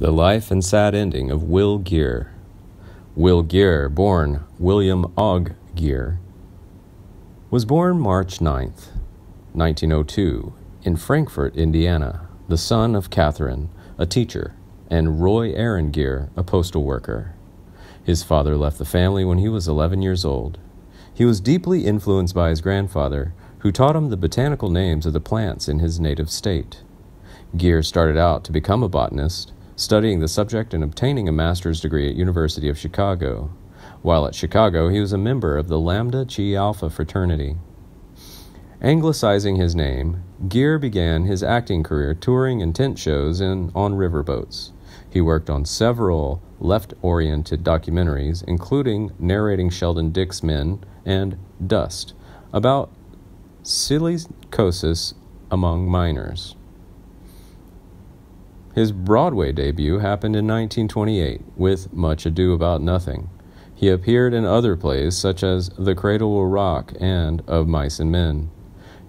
The Life and Sad Ending of Will Geer. Will Geer, born William Ogg Geer, was born March 9th, 1902, in Frankfort, Indiana, the son of Catherine, a teacher, and Roy Aaron Geer, a postal worker. His father left the family when he was 11 years old. He was deeply influenced by his grandfather, who taught him the botanical names of the plants in his native state. Geer started out to become a botanist studying the subject and obtaining a master's degree at University of Chicago. While at Chicago, he was a member of the Lambda Chi Alpha fraternity. Anglicizing his name, Geer began his acting career touring in tent shows and on riverboats. He worked on several left oriented documentaries, including narrating Sheldon Dick's Men and Dust, about silicosis among miners. His Broadway debut happened in 1928 with Much Ado About Nothing. He appeared in other plays such as The Cradle Will Rock and Of Mice and Men.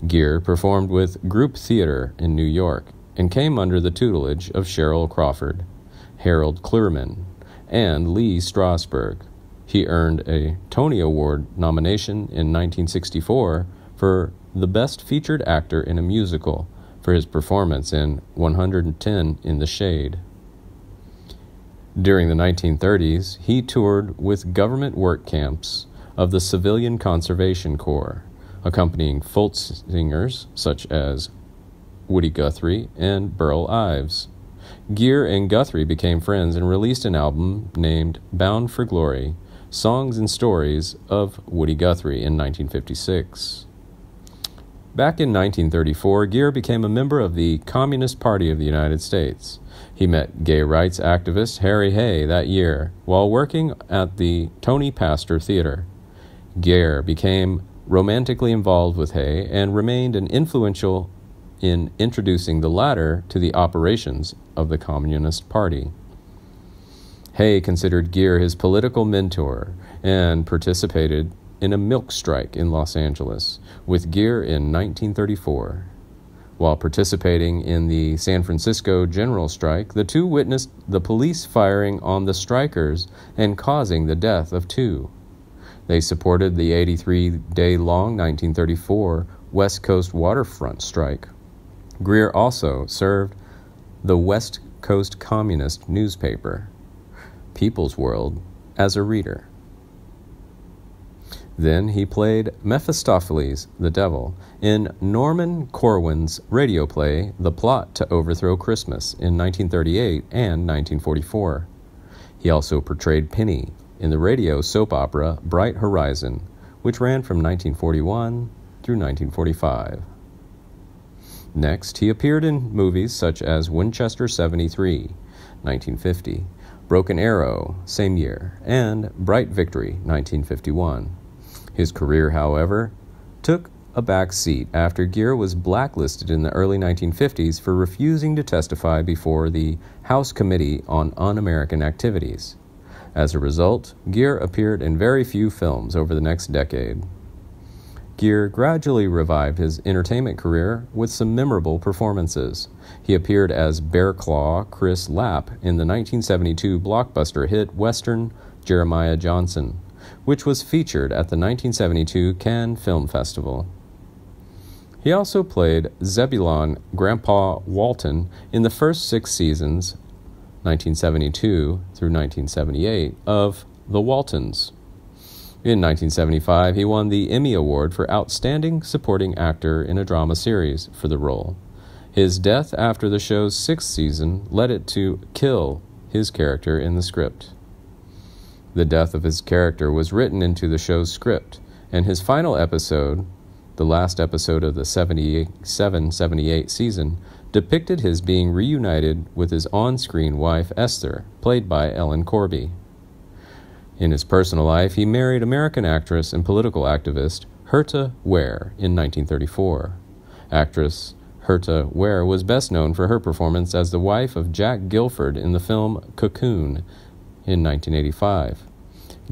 Geer performed with Group Theater in New York and came under the tutelage of Cheryl Crawford, Harold Clurman, and Lee Strasberg. He earned a Tony Award nomination in 1964 for the Best Featured Actor in a Musical for his performance in 110 in the Shade. During the 1930s, he toured with government work camps of the Civilian Conservation Corps, accompanying folk singers such as Woody Guthrie and Burl Ives. Geer and Guthrie became friends and released an album named Bound for Glory Songs and Stories of Woody Guthrie in 1956. Back in 1934, Geer became a member of the Communist Party of the United States. He met gay rights activist Harry Hay that year while working at the Tony Pastor Theater. Geer became romantically involved with Hay and remained an influential in introducing the latter to the operations of the Communist Party. Hay considered Geer his political mentor and participated in a milk strike in Los Angeles with Geer in 1934. While participating in the San Francisco general strike, the two witnessed the police firing on the strikers and causing the death of two. They supported the 83 day long 1934 West Coast waterfront strike. Geer also served the West Coast Communist newspaper, People's World, as a reader. Then he played Mephistopheles, the devil, in Norman Corwin's radio play The Plot to Overthrow Christmas in 1938 and 1944. He also portrayed Penny in the radio soap opera Bright Horizon, which ran from 1941 through 1945. Next, he appeared in movies such as Winchester 73, 1950, Broken Arrow, same year, and Bright Victory, 1951. His career, however, took a back seat after Geer was blacklisted in the early 1950s for refusing to testify before the House Committee on Un American Activities. As a result, Geer appeared in very few films over the next decade. Geer gradually revived his entertainment career with some memorable performances. He appeared as Bear Claw Chris Lapp in the 1972 blockbuster hit western Jeremiah Johnson which was featured at the 1972 Cannes Film Festival. He also played Zebulon Grandpa Walton in the first six seasons, 1972 through 1978, of The Waltons. In 1975, he won the Emmy Award for Outstanding Supporting Actor in a Drama Series for the role. His death after the show's sixth season led it to kill his character in the script. The death of his character was written into the show's script, and his final episode, the last episode of the 77 78 season, depicted his being reunited with his on screen wife Esther, played by Ellen Corby. In his personal life, he married American actress and political activist Herta Ware in 1934. Actress Herta Ware was best known for her performance as the wife of Jack Gilford in the film Cocoon in 1985.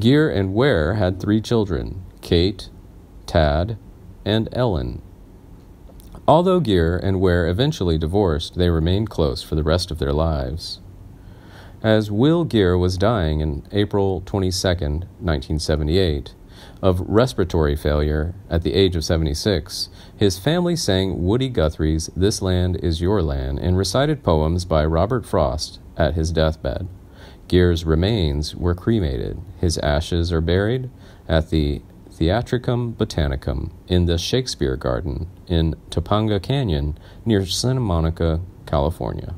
Geer and Ware had three children Kate, Tad, and Ellen. Although Geer and Ware eventually divorced, they remained close for the rest of their lives. As Will Geer was dying in April 22, 1978, of respiratory failure at the age of 76, his family sang Woody Guthrie's This Land Is Your Land and recited poems by Robert Frost at his deathbed. Geer's remains were cremated. His ashes are buried at the Theatricum Botanicum in the Shakespeare Garden in Topanga Canyon near Santa Monica, California.